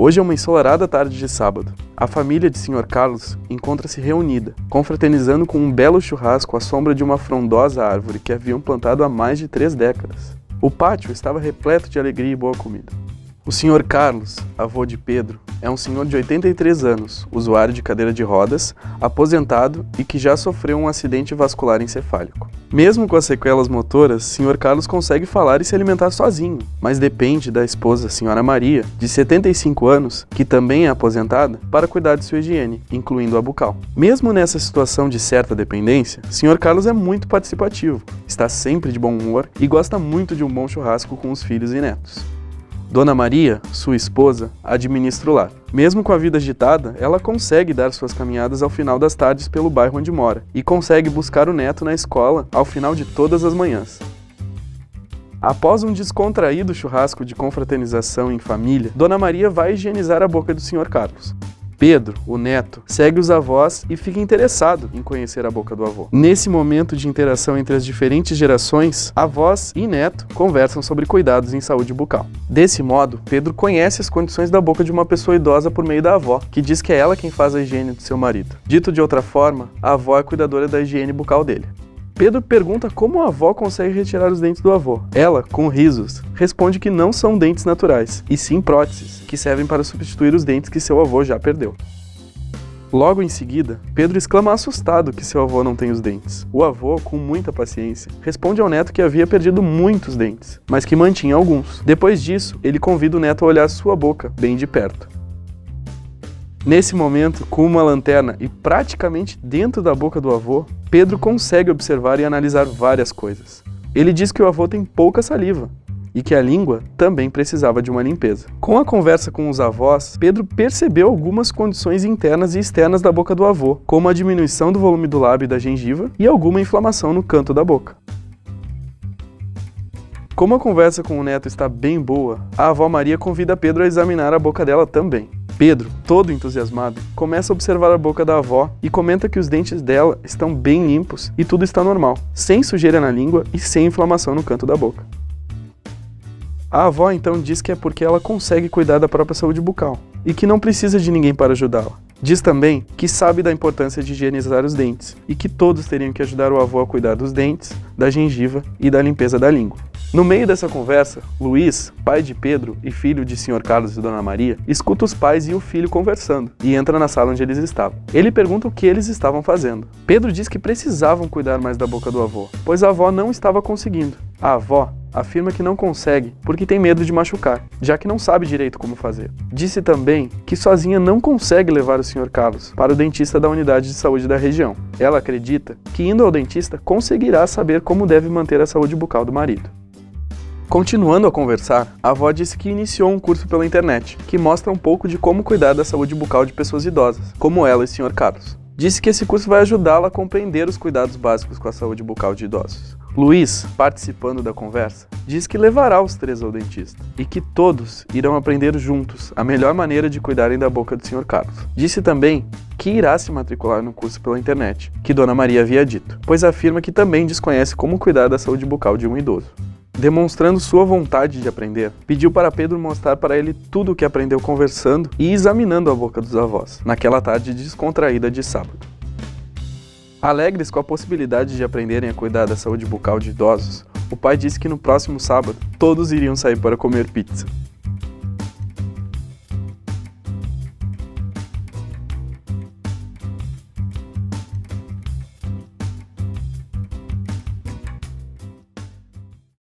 Hoje é uma ensolarada tarde de sábado. A família de Sr. Carlos encontra-se reunida, confraternizando com um belo churrasco à sombra de uma frondosa árvore que haviam plantado há mais de três décadas. O pátio estava repleto de alegria e boa comida. O Sr. Carlos, avô de Pedro, é um senhor de 83 anos, usuário de cadeira de rodas, aposentado e que já sofreu um acidente vascular encefálico. Mesmo com as sequelas motoras, Sr. Carlos consegue falar e se alimentar sozinho, mas depende da esposa, Sra. Maria, de 75 anos, que também é aposentada, para cuidar de sua higiene, incluindo a bucal. Mesmo nessa situação de certa dependência, Sr. Carlos é muito participativo, está sempre de bom humor e gosta muito de um bom churrasco com os filhos e netos. Dona Maria, sua esposa, administra o lar. Mesmo com a vida agitada, ela consegue dar suas caminhadas ao final das tardes pelo bairro onde mora e consegue buscar o neto na escola ao final de todas as manhãs. Após um descontraído churrasco de confraternização em família, Dona Maria vai higienizar a boca do Sr. Carlos. Pedro, o neto, segue os avós e fica interessado em conhecer a boca do avô. Nesse momento de interação entre as diferentes gerações, avós e neto conversam sobre cuidados em saúde bucal. Desse modo, Pedro conhece as condições da boca de uma pessoa idosa por meio da avó, que diz que é ela quem faz a higiene do seu marido. Dito de outra forma, a avó é cuidadora da higiene bucal dele. Pedro pergunta como a avó consegue retirar os dentes do avô. Ela, com risos, responde que não são dentes naturais, e sim próteses, que servem para substituir os dentes que seu avô já perdeu. Logo em seguida, Pedro exclama assustado que seu avô não tem os dentes. O avô, com muita paciência, responde ao neto que havia perdido muitos dentes, mas que mantinha alguns. Depois disso, ele convida o neto a olhar sua boca, bem de perto. Nesse momento, com uma lanterna e praticamente dentro da boca do avô, Pedro consegue observar e analisar várias coisas. Ele diz que o avô tem pouca saliva e que a língua também precisava de uma limpeza. Com a conversa com os avós, Pedro percebeu algumas condições internas e externas da boca do avô, como a diminuição do volume do lábio e da gengiva e alguma inflamação no canto da boca. Como a conversa com o neto está bem boa, a avó Maria convida Pedro a examinar a boca dela também. Pedro, todo entusiasmado, começa a observar a boca da avó e comenta que os dentes dela estão bem limpos e tudo está normal, sem sujeira na língua e sem inflamação no canto da boca. A avó então diz que é porque ela consegue cuidar da própria saúde bucal e que não precisa de ninguém para ajudá-la. Diz também que sabe da importância de higienizar os dentes e que todos teriam que ajudar o avô a cuidar dos dentes, da gengiva e da limpeza da língua. No meio dessa conversa, Luiz, pai de Pedro e filho de Sr. Carlos e Dona Maria, escuta os pais e o filho conversando e entra na sala onde eles estavam. Ele pergunta o que eles estavam fazendo. Pedro diz que precisavam cuidar mais da boca do avô, pois a avó não estava conseguindo. A avó afirma que não consegue porque tem medo de machucar, já que não sabe direito como fazer. Disse também que sozinha não consegue levar o Sr. Carlos para o dentista da unidade de saúde da região. Ela acredita que indo ao dentista conseguirá saber como deve manter a saúde bucal do marido. Continuando a conversar, a avó disse que iniciou um curso pela internet, que mostra um pouco de como cuidar da saúde bucal de pessoas idosas, como ela e o Sr. Carlos. Disse que esse curso vai ajudá-la a compreender os cuidados básicos com a saúde bucal de idosos. Luiz, participando da conversa, diz que levará os três ao dentista e que todos irão aprender juntos a melhor maneira de cuidarem da boca do Sr. Carlos. Disse também que irá se matricular no curso pela internet, que Dona Maria havia dito, pois afirma que também desconhece como cuidar da saúde bucal de um idoso demonstrando sua vontade de aprender, pediu para Pedro mostrar para ele tudo o que aprendeu conversando e examinando a boca dos avós, naquela tarde descontraída de sábado. Alegres com a possibilidade de aprenderem a cuidar da saúde bucal de idosos, o pai disse que no próximo sábado todos iriam sair para comer pizza.